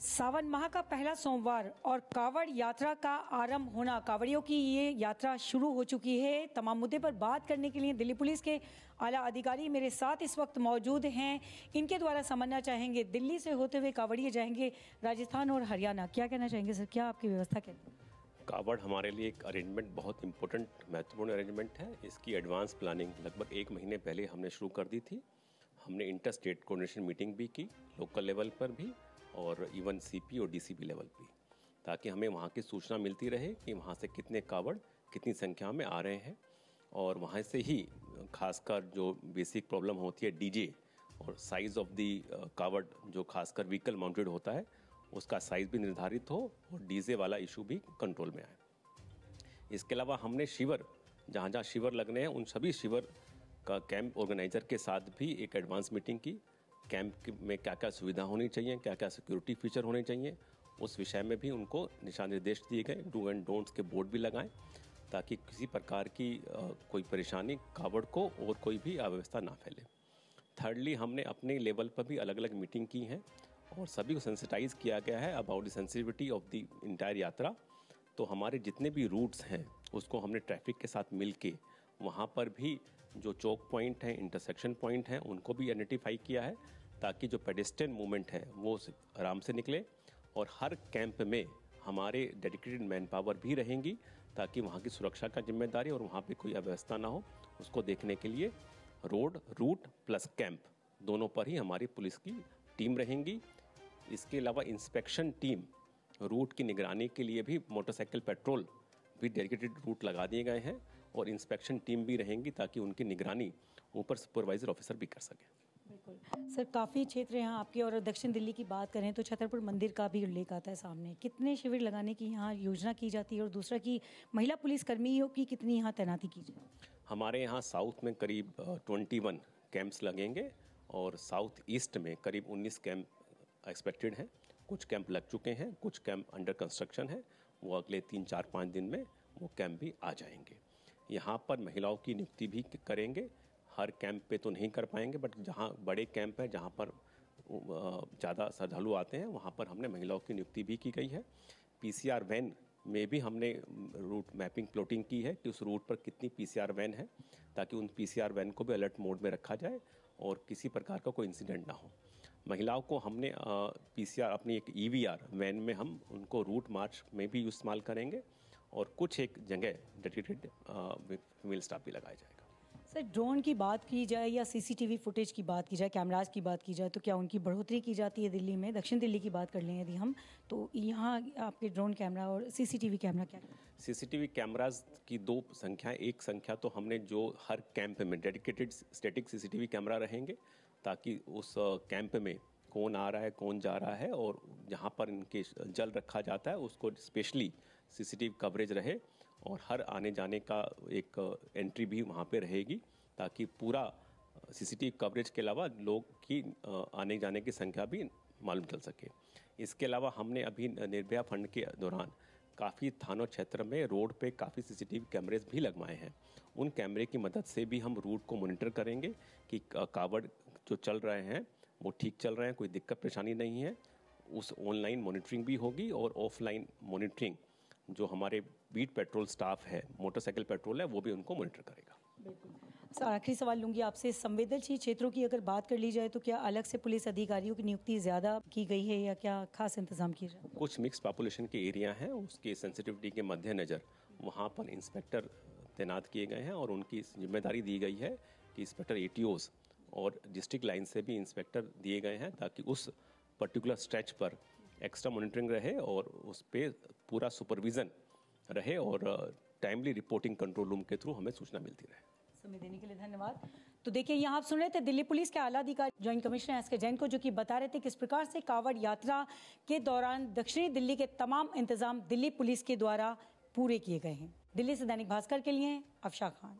सावन माह का पहला सोमवार और कावड़ यात्रा का आरंभ होना। कावड़ियों की ये यात्रा शुरू हो चुकी है। तमाम मुद्दे पर बात करने के लिए दिल्ली पुलिस के आला अधिकारी मेरे साथ इस वक्त मौजूद हैं। इनके द्वारा समझना चाहेंगे दिल्ली से होते हुए कावड़िए जाएँगे राजस्थान और हरियाणा। क्या कहना चाहेंगे सर? क्या आपकी व्यवस्था कहती कावड़ हमारे लिए एक अरेंजमेंट बहुत इंपॉर्टेंट महत्वपूर्ण अरेंजमेंट है। इसकी एडवांस प्लानिंग लगभग एक महीने पहले हमने शुरू कर दी थी। हमने इंटर स्टेट कोऑर्डिनेशन मीटिंग भी की लोकल लेवल पर भी। और इवन सीपी और डीसीपी लेवल पे, ताकि हमें वहाँ की सूचना मिलती रहे कि वहाँ से कितने कावड़, कितनी संख्या में आ रहे हैं। और वहाँ से ही, खासकर जो बेसिक प्रॉब्लम होती है डीजे और साइज़ ऑफ़ दी कावड़ जो खासकर व्हीकल माउंटेड होता है, उसका साइज़ भी निर्धारित हो और डीजे वाला इशू भी कंट्रोल में आए। इसके अलावा हमने शिवर, जहाँ जहाँ शिवर लगने हैं, उन सभी शिवर का कैंप ऑर्गेनाइजर के साथ भी एक एडवांस मीटिंग की कैंप में क्या क्या सुविधा होनी चाहिए क्या क्या सिक्योरिटी फीचर होने चाहिए, उस विषय में भी उनको दिशा निर्देश दिए गए। डू एंड डोंट्स के बोर्ड भी लगाएँ, ताकि किसी प्रकार की कोई परेशानी, कावड़ को और कोई भी अव्यवस्था ना फैले। थर्डली हमने अपने लेवल पर भी अलग अलग मीटिंग की हैं, और सभी को सेंसिटाइज किया गया है about the sensitivity of the entire यात्रा। तो हमारे जितने भी रूट्स हैं, उसको हमने ट्रैफ़िक के साथ मिल के वहाँ पर भी जो चौक पॉइंट हैं, इंटरसेक्शन पॉइंट हैं, उनको भी आइडेंटिफाई किया है ताकि जो पेडिस्ट्रियन मूवमेंट है, वो आराम से निकले और हर कैंप में हमारे डेडिकेटेड मैन पावर भी रहेंगी ताकि वहाँ की सुरक्षा का ज़िम्मेदारी और वहाँ पे कोई अव्यवस्था ना हो। उसको देखने के लिए रोड रूट प्लस कैंप दोनों पर ही हमारी पुलिस की टीम रहेंगी। इसके अलावा इंस्पेक्शन टीम रूट की निगरानी के लिए भी मोटरसाइकिल पेट्रोल भी डेडिकेटेड रूट लगा दिए गए हैं। और इंस्पेक्शन टीम भी रहेंगी ताकि उनकी निगरानी ऊपर सुपरवाइजर ऑफिसर भी कर सकें। बिल्कुल। सर काफ़ी क्षेत्र यहाँ आपके और दक्षिण दिल्ली की बात करें तो छतरपुर मंदिर का भी उल्लेख आता है सामने। कितने शिविर लगाने की यहाँ योजना की जाती है और दूसरा कि महिला पुलिस कर्मियों की कितनी यहाँ तैनाती की जाए? हमारे यहाँ साउथ में करीब ट्वेंटी वन कैंप्स लगेंगे और साउथ ईस्ट में करीब उन्नीस कैंप एक्सपेक्टेड हैं। कुछ कैंप लग चुके हैं कुछ कैंप अंडर कंस्ट्रक्शन है। वो अगले तीन चार पाँच दिन में वो कैंप भी आ जाएँगे। यहाँ पर महिलाओं की नियुक्ति भी करेंगे। हर कैंप पे तो नहीं कर पाएँगे बट जहाँ बड़े कैंप है, जहाँ पर ज़्यादा श्रद्धालु आते हैं, वहाँ पर हमने महिलाओं की नियुक्ति भी की गई है। पीसीआर वैन में भी हमने रूट मैपिंग प्लॉटिंग की है कि उस रूट पर कितनी पीसीआर वैन है, ताकि उन पीसीआर वैन को भी अलर्ट मोड में रखा जाए और किसी प्रकार का कोई इंसिडेंट ना हो। महिलाओं को हमने पीसीआर अपनी एक ईवीआर वैन में हम उनको रूट मार्च में भी इस्तेमाल करेंगे। और कुछ एक जगह डेडिकेटेड फीमेल स्टाफ भी लगाया जाएगा। सर ड्रोन की बात की जाए या सीसीटीवी फुटेज की बात की जाए कैमराज की बात की जाए तो क्या उनकी बढ़ोतरी की जाती है दिल्ली में? दक्षिण दिल्ली की बात कर लें यदि हम तो यहाँ आपके ड्रोन कैमरा और सीसीटीवी कैमरा क्या सीसीटीवी कैमराज की दो संख्या एक संख्या तो हमने जो हर कैंप में डेडिकेटेड स्टेटिक सीसीटीवी कैमरा रहेंगे ताकि उस कैंप में कौन आ रहा है कौन जा रहा है और जहाँ पर इनके जल रखा जाता है उसको स्पेशली सीसीटीवी कवरेज रहे और हर आने जाने का एक एंट्री भी वहाँ पे रहेगी ताकि पूरा सीसीटीवी कवरेज के अलावा लोग की आने जाने की संख्या भी मालूम चल सके। इसके अलावा हमने अभी निर्भया फंड के दौरान काफ़ी थानों क्षेत्र में रोड पे काफ़ी सीसीटीवी कैमरेज भी लगवाए हैं। उन कैमरे की मदद से भी हम रूट को मॉनिटर करेंगे कि, कावड़ जो चल रहे हैं, वो ठीक चल रहे हैं, कोई दिक्कत परेशानी नहीं है। उस ऑनलाइन मॉनिटरिंग भी होगी और ऑफलाइन मॉनिटरिंग जो हमारे बीट पेट्रोल स्टाफ है मोटरसाइकिल पेट्रोल है वो भी उनको मॉनिटर करेगा। सर आखिरी सवाल लूँगी आपसे। संवेदनशील क्षेत्रों की अगर बात कर ली जाए तो क्या अलग से पुलिस अधिकारियों की नियुक्ति ज़्यादा की गई है या क्या खास इंतज़ाम किया जाए कुछ मिक्स पॉपुलेशन के एरिया हैं उसके सेंसिटिविटी के मद्देनज़र वहाँ पर इंस्पेक्टर तैनात किए गए हैं और उनकी ज़िम्मेदारी दी गई है कि इंस्पेक्टर ए और डिस्ट्रिक्ट लाइन से भी इंस्पेक्टर दिए गए हैं ताकि उस पर्टिकुलर स्ट्रेच पर एक्स्ट्रा मॉनिटरिंग रहे और उस पर पूरा सुपरविज़न रहे और टाइमली रिपोर्टिंग कंट्रोल रूम के थ्रू हमें सूचना मिलती रहे। समय देने के लिए धन्यवाद। तो देखिए, यहाँ आप सुन रहे थे दिल्ली पुलिस के आला अधिकारी ज्वाइंट कमिश्नर एस के जैन को, जो कि बता रहे थे किस प्रकार से कावड़ यात्रा के दौरान दक्षिणी दिल्ली के तमाम इंतज़ाम दिल्ली पुलिस के द्वारा पूरे किए गए हैं। दिल्ली से दैनिक भास्कर के लिए अफशा खान।